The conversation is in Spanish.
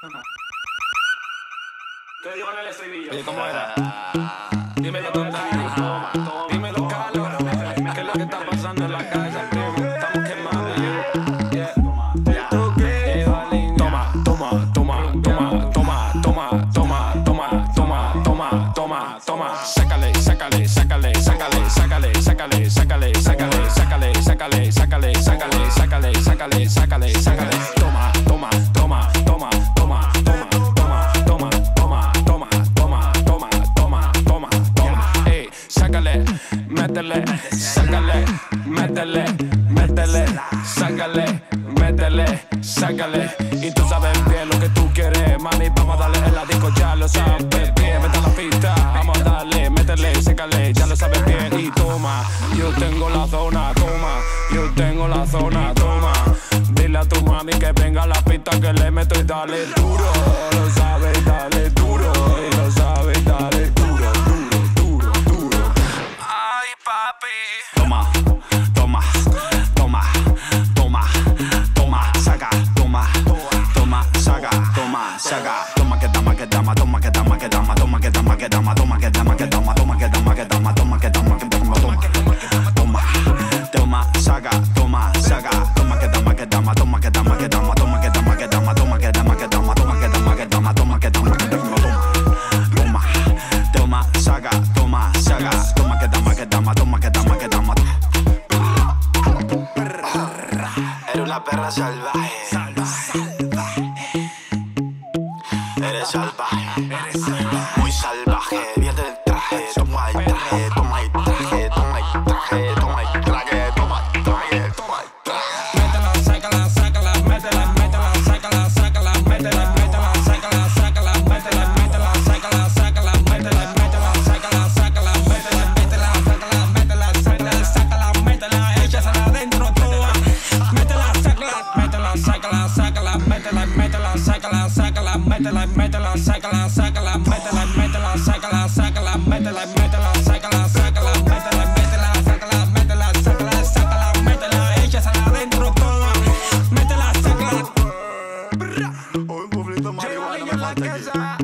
¿Qué digo en el estribillo? Oye, ¿cómo era? Dímelo, toma, Dímelo, Carlos. ¿Qué es lo que está pasando en la casa, primo? Estamos quemados. Yeah. Toma, toma, toma, toma, toma, toma, toma, toma, toma, toma, toma, toma. Sácale, sácale, sácale, sácale, sácale, sácale, sácale, sácale, sácale, sácale, sácale, sácale, sácale, sácale, sácale, sácale. Métele, sácale, métele, métele, sácale, métele, sácale. Y tú sabes bien lo que tú quieres, mami. Vamos a darle en la disco, ya lo sabes bien. Vete a la pista, vamos a darle, métele, sácale, ya lo sabes bien. Y toma, yo tengo la zona, toma, yo tengo la zona, toma. Dile a tu mami que venga a la pista que le meto y dale duro. Lo sabes, dale duro. Y lo sabes, saca, toma que dama que dama, toma que dama que dama, toma que dama que dama, toma que dama que dama, toma que dama que dama, toma que dama que dama, toma, toma, toma, saca, toma, saca, toma que dama que dama, toma que dama que dama, toma que dama que dama, toma que dama que dama, toma que dama que dama, toma que dama que dama, toma, toma, saca, toma, saca, toma que dama que dama, toma que dama que dama. Eres una perra salvaje. Eres salvaje. Muy salvaje. Viene el traje. Toma el traje. Toma el traje. Toma el traje. Toma el traje. Toma el traje. Toma el traje. Métela, sácala, sácala, métela, métela, sácala, sácala, métela, métela, sácala, sácala, métela, métela, sácala, sácala, métela, métela, sácala, sácala, métela, métela, sácala, métela, sácala, sácala, métela, échasela adentro toda. Métela, sácala, métela, sácala, sácala, métela, métela, sácala, sácala, métela, métela, sácala, sácala, métela, métela, sácala, sácala, métela, métela, sácala, métela, sácala, sácala, métela, échasela adentro toda, métela, sácala. Un conflicto marihuana en la casa.